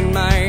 My.